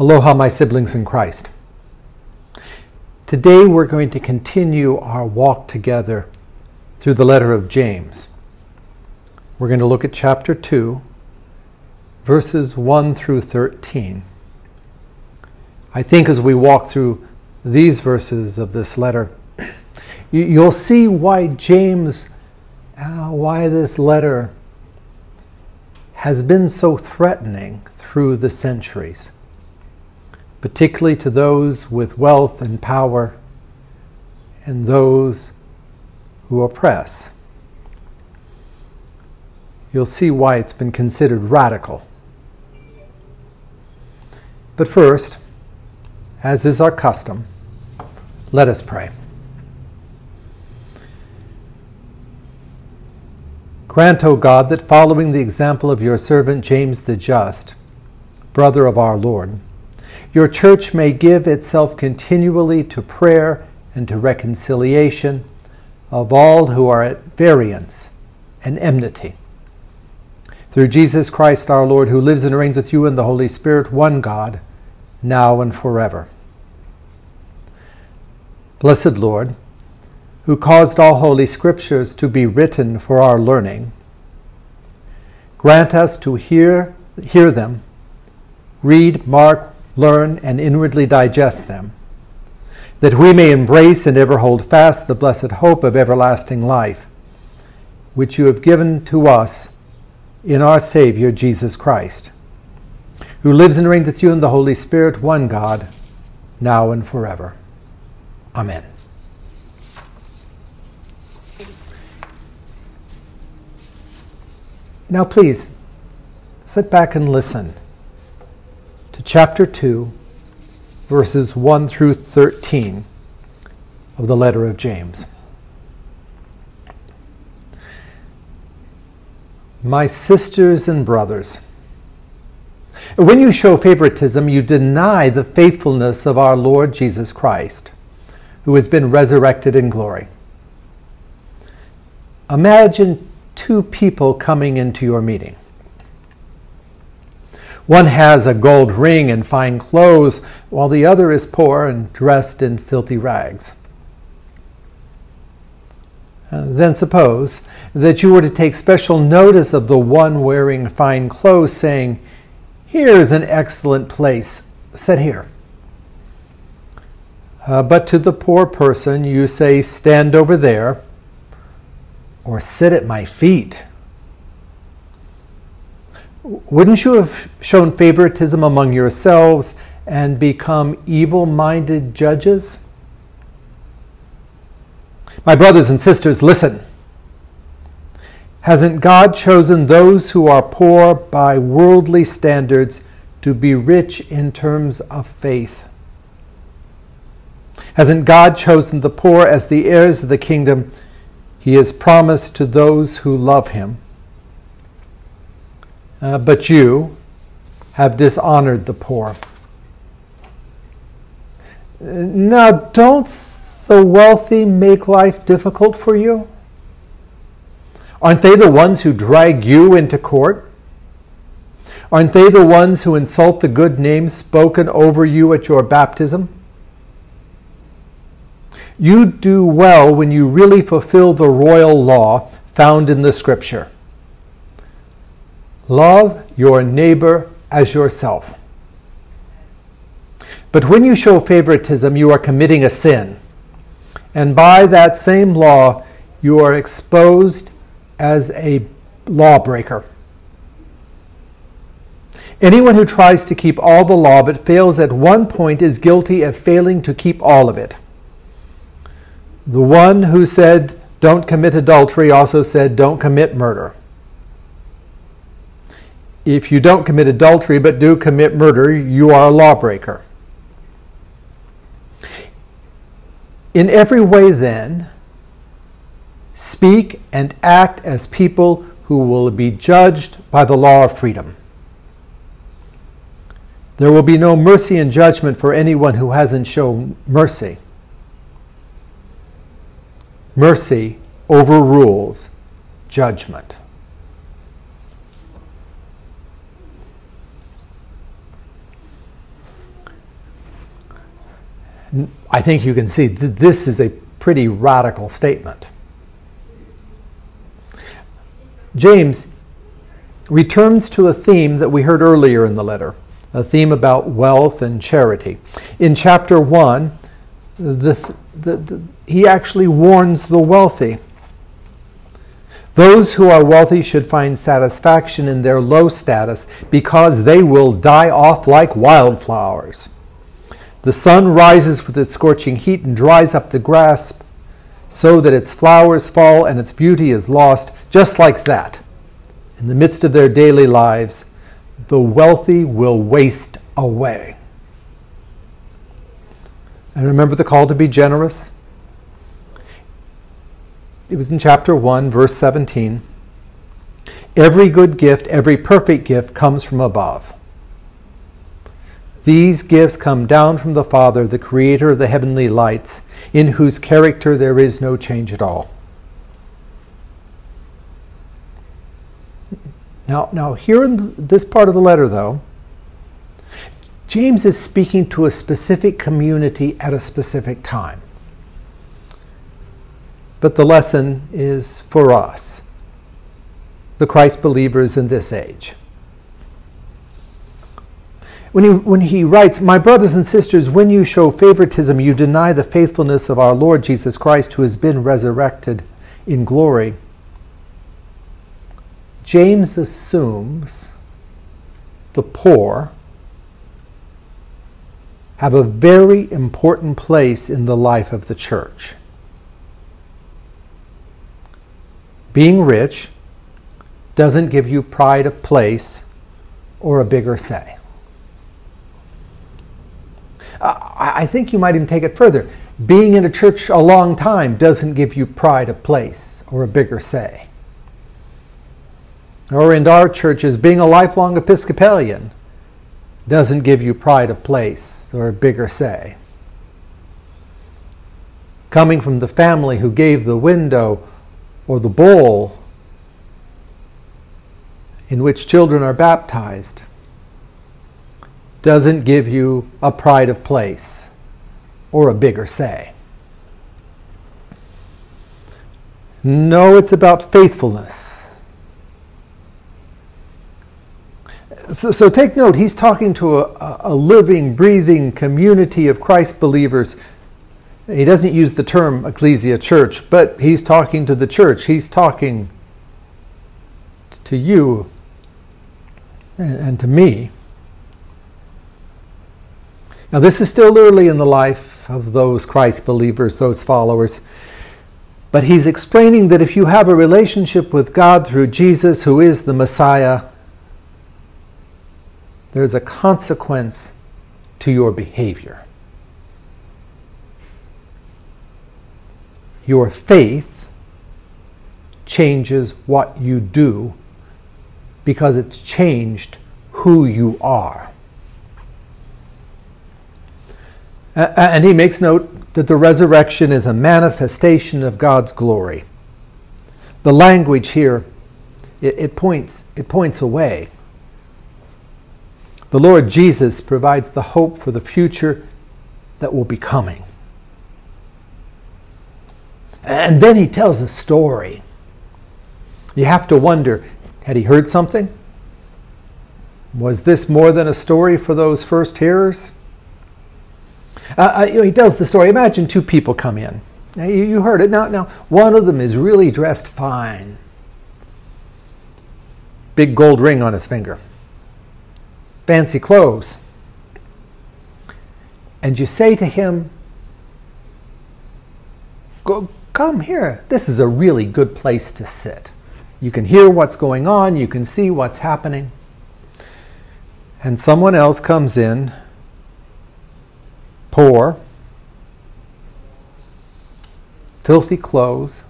Aloha, my siblings in Christ. Today we're going to continue our walk together through the letter of James. We're going to look at chapter 2, verses 1 through 13. I think as we walk through these verses of this letter, you'll see why James, uh, why this letter has been so threatening through the centuries particularly to those with wealth and power and those who oppress. You'll see why it's been considered radical. But first, as is our custom, let us pray. Grant, O God, that following the example of your servant James the Just, brother of our Lord, your church may give itself continually to prayer and to reconciliation of all who are at variance and enmity. Through Jesus Christ our Lord, who lives and reigns with you in the Holy Spirit, one God, now and forever. Blessed Lord, who caused all holy scriptures to be written for our learning, grant us to hear, hear them, read, mark, learn, and inwardly digest them, that we may embrace and ever hold fast the blessed hope of everlasting life, which you have given to us in our Savior Jesus Christ, who lives and reigns with you in the Holy Spirit, one God, now and forever. Amen. Now, please sit back and listen to chapter 2, verses 1 through 13 of the letter of James. My sisters and brothers, when you show favoritism, you deny the faithfulness of our Lord Jesus Christ, who has been resurrected in glory. Imagine two people coming into your meeting. One has a gold ring and fine clothes, while the other is poor and dressed in filthy rags. Uh, then suppose that you were to take special notice of the one wearing fine clothes, saying, Here's an excellent place, sit here. Uh, but to the poor person, you say, Stand over there, or sit at my feet wouldn't you have shown favoritism among yourselves and become evil minded judges? My brothers and sisters, listen. Hasn't God chosen those who are poor by worldly standards to be rich in terms of faith? Hasn't God chosen the poor as the heirs of the kingdom he has promised to those who love him? Uh, but you have dishonored the poor. Now, don't the wealthy make life difficult for you? Aren't they the ones who drag you into court? Aren't they the ones who insult the good name spoken over you at your baptism? You do well when you really fulfill the royal law found in the scripture. Love your neighbor as yourself. But when you show favoritism, you are committing a sin. And by that same law, you are exposed as a lawbreaker. Anyone who tries to keep all the law but fails at one point is guilty of failing to keep all of it. The one who said, Don't commit adultery, also said, Don't commit murder if you don't commit adultery but do commit murder, you are a lawbreaker. In every way, then, speak and act as people who will be judged by the law of freedom. There will be no mercy and judgment for anyone who hasn't shown mercy. Mercy overrules judgment. I think you can see that this is a pretty radical statement. James returns to a theme that we heard earlier in the letter, a theme about wealth and charity. In chapter 1, the, the, the, he actually warns the wealthy. Those who are wealthy should find satisfaction in their low status because they will die off like wildflowers. The sun rises with its scorching heat and dries up the grass so that its flowers fall and its beauty is lost, just like that. In the midst of their daily lives, the wealthy will waste away. And remember the call to be generous? It was in chapter 1, verse 17. Every good gift, every perfect gift comes from above. These gifts come down from the Father, the creator of the heavenly lights, in whose character there is no change at all. Now, now here in this part of the letter, though, James is speaking to a specific community at a specific time. But the lesson is for us, the Christ believers in this age. When he, when he writes, My brothers and sisters, when you show favoritism, you deny the faithfulness of our Lord Jesus Christ, who has been resurrected in glory. James assumes the poor have a very important place in the life of the church. Being rich doesn't give you pride of place or a bigger say. I think you might even take it further. Being in a church a long time doesn't give you pride of place or a bigger say. Or in our churches, being a lifelong Episcopalian doesn't give you pride of place or a bigger say. Coming from the family who gave the window or the bowl in which children are baptized doesn't give you a pride of place or a bigger say. No, it's about faithfulness. So, so, take note, he's talking to a, a, living, breathing community of Christ believers. He doesn't use the term ecclesia church, but he's talking to the church. He's talking to you and, and to me. Now, this is still early in the life of those Christ believers, those followers. But he's explaining that if you have a relationship with God through Jesus, who is the Messiah, there's a consequence to your behavior. Your faith changes what you do because it's changed who you are. Uh, uh, and he makes note that the resurrection is a manifestation of God's glory. The language here, it, it, points, it points away. The Lord Jesus provides the hope for the future that will be coming. And then he tells a story. You have to wonder had he heard something? Was this more than a story for those first hearers? Uh, uh, you know, he tells the story. Imagine two people come in. Now, you, you heard it. Now, now, one of them is really dressed fine. Big gold ring on his finger fancy clothes. And you say to him, Go, Come here. This is a really good place to sit. You can hear what's going on, you can see what's happening. And someone else comes in, poor, filthy clothes.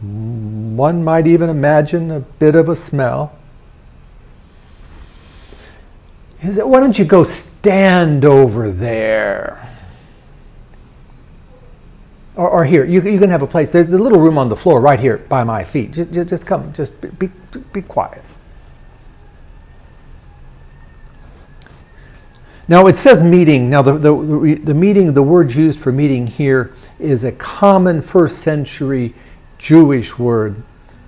One might even imagine a bit of a smell. He said, Why don't you go stand over there? Or, or here, you, you can have a place. There's the little room on the floor right here by my feet. Just, just, just come, just be, be, be quiet. Now it says meeting. Now the, the, the meeting, the word used for meeting here is a common first century Jewish word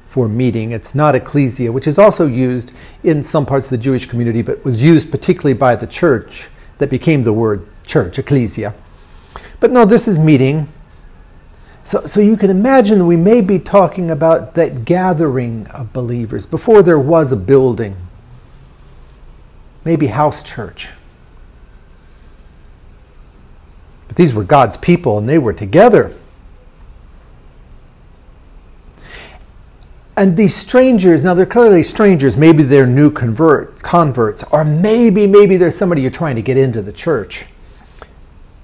for meeting. It's not ecclesia, which is also used in some parts of the Jewish community, but was used particularly by the church that became the word church, ecclesia. But no, this is meeting. So, so you can imagine we may be talking about that gathering of believers before there was a building, maybe house church. But these were God's people and they were together. And these strangers, now they're clearly strangers, maybe they're new convert, converts, or maybe, maybe there's somebody you're trying to get into the church.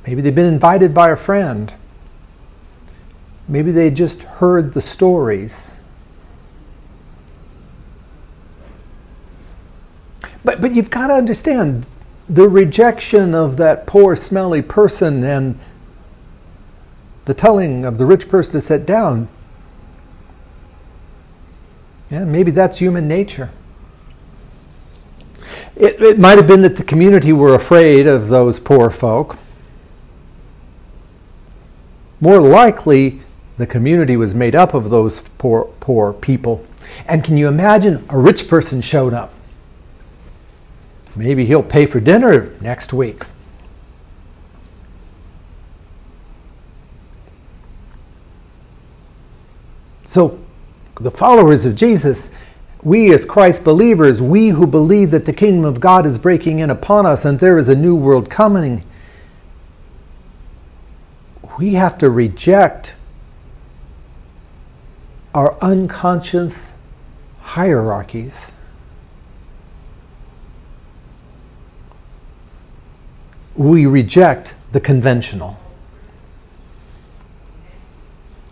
Maybe they've been invited by a friend. Maybe they just heard the stories. But, but you've got to understand the rejection of that poor, smelly person and the telling of the rich person to sit down. Yeah, maybe that's human nature. It, it might have been that the community were afraid of those poor folk. More likely, the community was made up of those poor, poor people. And can you imagine a rich person showed up? Maybe he'll pay for dinner next week. So, the followers of Jesus, we as Christ believers, we who believe that the kingdom of God is breaking in upon us and there is a new world coming, we have to reject our unconscious hierarchies we reject the conventional.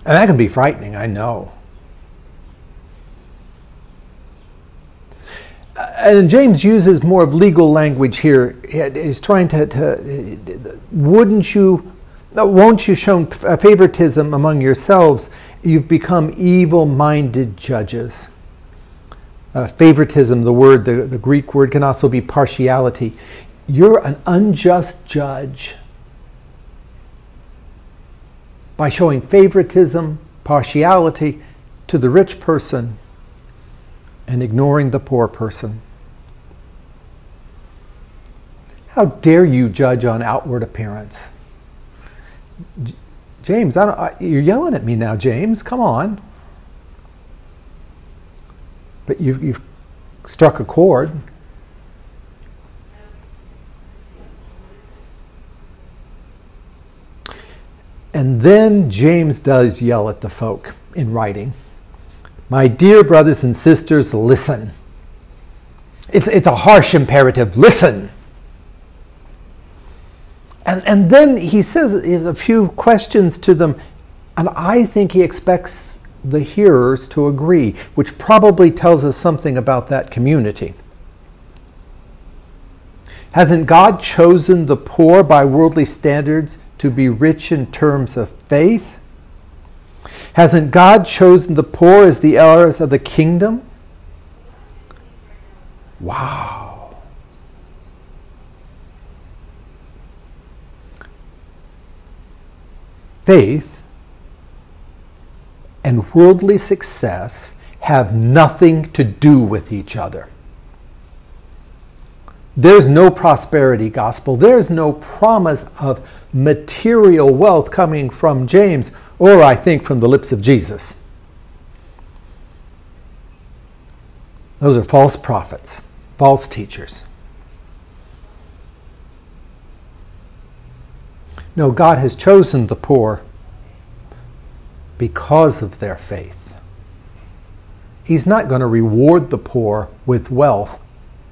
And that can be frightening, I know. And James uses more of legal language here. He's trying to, to wouldn't you, won't you show favoritism among yourselves? You've become evil minded judges. Uh, favoritism, the word, the, the Greek word can also be partiality you're an unjust judge by showing favoritism, partiality to the rich person and ignoring the poor person. How dare you judge on outward appearance? James, I you're yelling at me now, James. Come on. But you've, you've struck a chord. And then James does yell at the folk in writing My dear brothers and sisters, listen. It's, it's a harsh imperative listen. And, and then he says a few questions to them, and I think he expects the hearers to agree, which probably tells us something about that community. Hasn't God chosen the poor by worldly standards to be rich in terms of faith? Hasn't God chosen the poor as the heirs of the kingdom? Wow. Faith and worldly success have nothing to do with each other. There's no prosperity gospel. There's no promise of material wealth coming from James, or I think from the lips of Jesus. Those are false prophets, false teachers. No, God has chosen the poor because of their faith. He's not going to reward the poor with wealth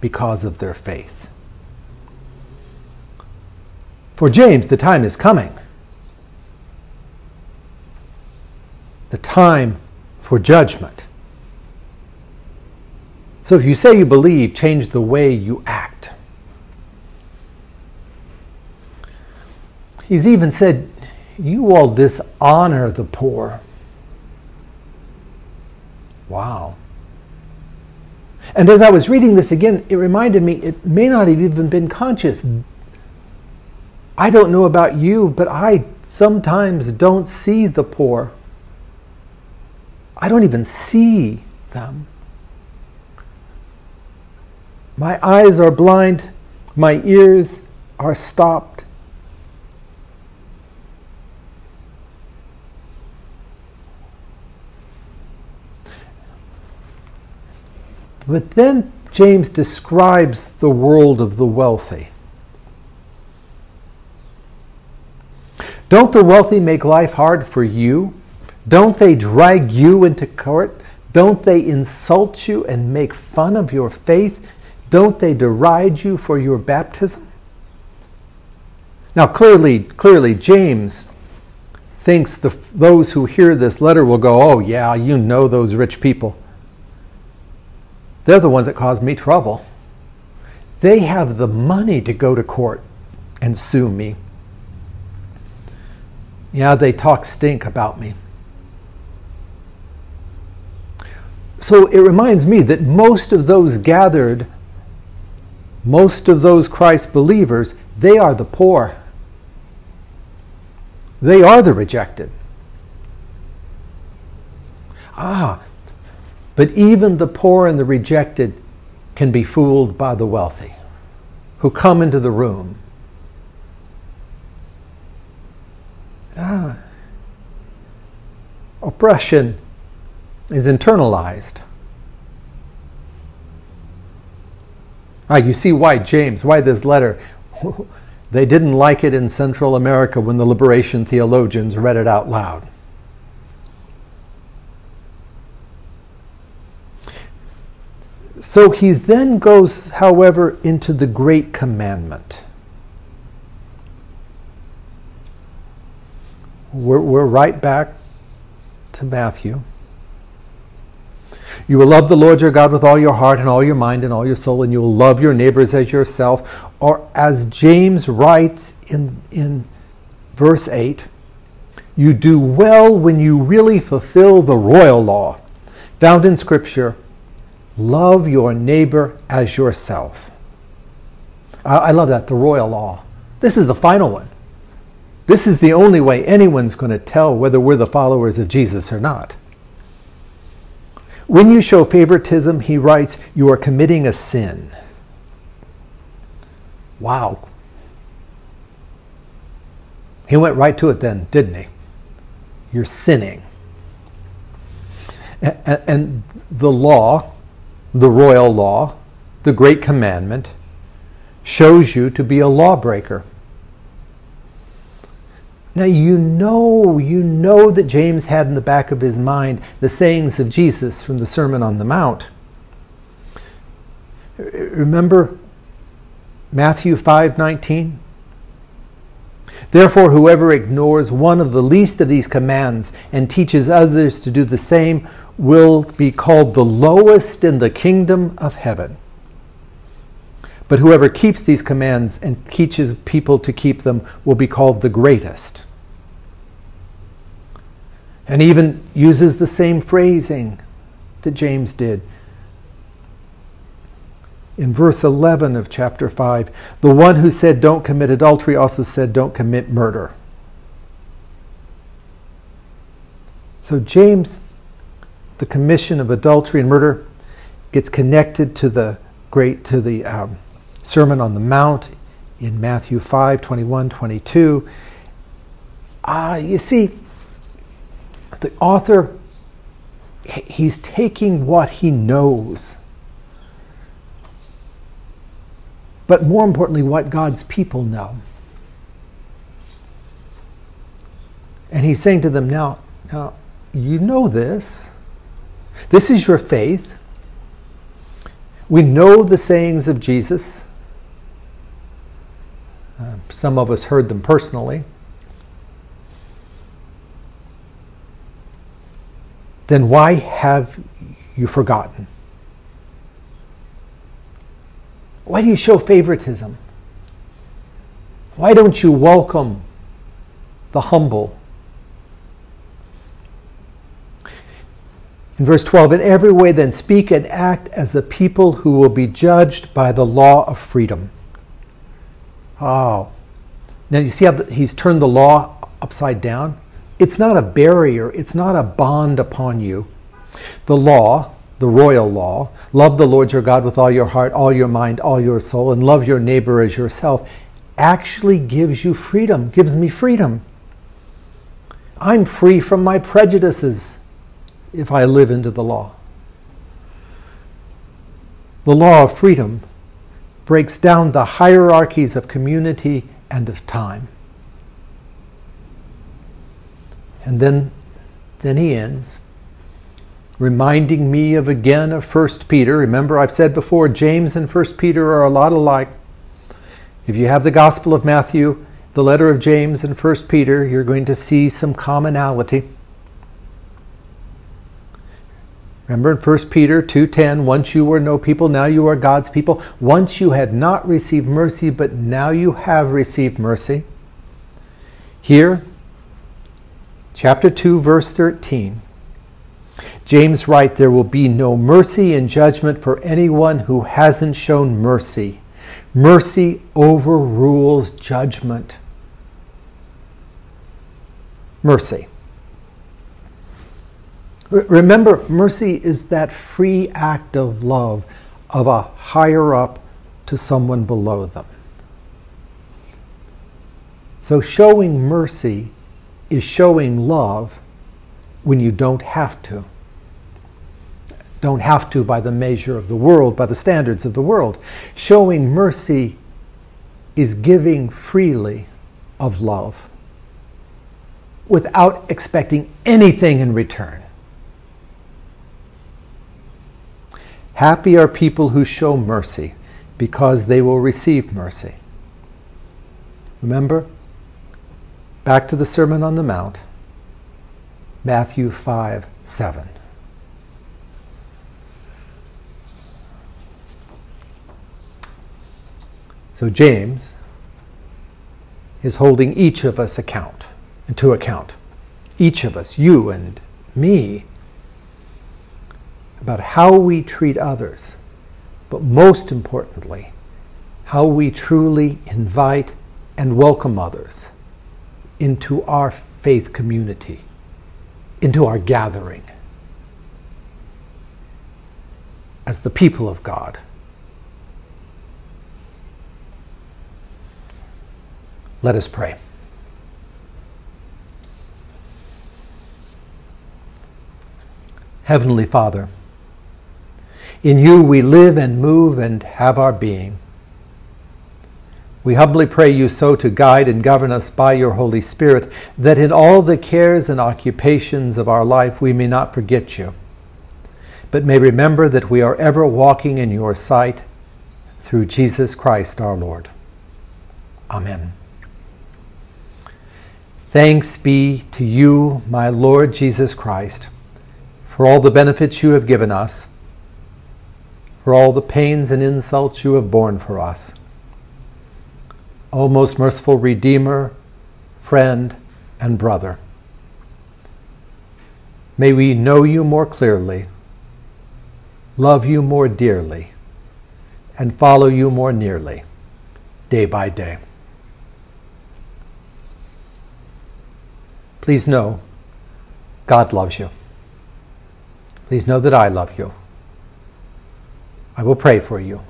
because of their faith. For James, the time is coming. The time for judgment. So if you say you believe, change the way you act. He's even said, You all dishonor the poor. Wow. And as I was reading this again, it reminded me it may not have even been conscious. I don't know about you, but I sometimes don't see the poor. I don't even see them. My eyes are blind, my ears are stopped. But then James describes the world of the wealthy. Don't the wealthy make life hard for you? Don't they drag you into court? Don't they insult you and make fun of your faith? Don't they deride you for your baptism? Now, clearly, clearly, James thinks the, those who hear this letter will go, Oh, yeah, you know those rich people. They're the ones that caused me trouble. They have the money to go to court and sue me. Yeah, they talk stink about me. So it reminds me that most of those gathered, most of those Christ believers, they are the poor. They are the rejected. Ah, but even the poor and the rejected can be fooled by the wealthy who come into the room. Ah. Oppression is internalized. Ah, you see why James, why this letter, they didn't like it in Central America when the liberation theologians read it out loud. So he then goes, however, into the great commandment. We're, we're right back to Matthew. You will love the Lord your God with all your heart and all your mind and all your soul, and you will love your neighbors as yourself. Or as James writes in, in verse 8, you do well when you really fulfill the royal law found in Scripture Love your neighbor as yourself. I, love that, the royal law. This is the final one. This is the only way anyone's going to tell whether we're the followers of Jesus or not. When you show favoritism, he writes, you are committing a sin. Wow. He went right to it then, didn't he? You're sinning. And the law the royal law, the great commandment, shows you to be a lawbreaker. Now, you know, you know that James had in the back of his mind the sayings of Jesus from the Sermon on the Mount. Remember Matthew 5:19? Therefore, whoever ignores one of the least of these commands and teaches others to do the same will be called the lowest in the kingdom of heaven. But whoever keeps these commands and teaches people to keep them will be called the greatest. And even uses the same phrasing that James did. In verse 11 of chapter 5, the one who said, Don't commit adultery, also said, Don't commit murder. So James the commission of adultery and murder gets connected to the great to the um, Sermon on the Mount in Matthew 5, 21, 22. Ah, uh, you see, the author he's taking what he knows. But more importantly, what God's people know. And he's saying to them, now, now, you know this. This is your faith. We know the sayings of Jesus. Uh, some of us heard them personally. Then why have you forgotten? Why do you show favoritism? Why don't you welcome the humble In verse 12, in every way then speak and act as the people who will be judged by the law of freedom. Oh, Now, you see how he's turned the law upside down? It's not a barrier, it's not a bond upon you. The law, the royal law, love the Lord your God with all your heart, all your mind, all your soul, and love your neighbor as yourself, actually gives you freedom, gives me freedom. I'm free from my prejudices if I live into the law. The law of freedom breaks down the hierarchies of community and of time. And then, then he ends, reminding me of again of 1 Peter. Remember, I've said before, James and 1 Peter are a lot alike. If you have the Gospel of Matthew, the letter of James, and 1 Peter, you're going to see some commonality. Remember in 1 Peter 2:10, once you were no people, now you are God's people. Once you had not received mercy, but now you have received mercy. Here, chapter 2, verse 13. James writes, There will be no mercy in judgment for anyone who hasn't shown mercy. Mercy overrules judgment. Mercy. Remember, mercy is that free act of love of a higher up to someone below them. So, showing mercy is showing love when you don't have to. Don't have to by the measure of the world, by the standards of the world. Showing mercy is giving freely of love without expecting anything in return. Happy are people who show mercy, because they will receive mercy. Remember? Back to the Sermon on the Mount, Matthew 5 7. So James is holding each of us account to account. Each of us, you and me, about how we treat others, but most importantly, how we truly invite and welcome others into our faith community, into our gathering as the people of God. Let us pray. Heavenly Father, in you we live and move and have our being. We humbly pray you so to guide and govern us by your Holy Spirit, that in all the cares and occupations of our life we may not forget you, but may remember that we are ever walking in your sight through Jesus Christ our Lord. Amen. Thanks be to you, my Lord Jesus Christ, for all the benefits you have given us for all the pains and insults you have borne for us. O most merciful Redeemer, friend, and brother, may we know you more clearly, love you more dearly, and follow you more nearly, day by day. Please know God loves you. Please know that I love you. I will pray for you.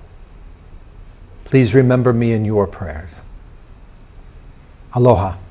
Please remember me in your prayers. Aloha.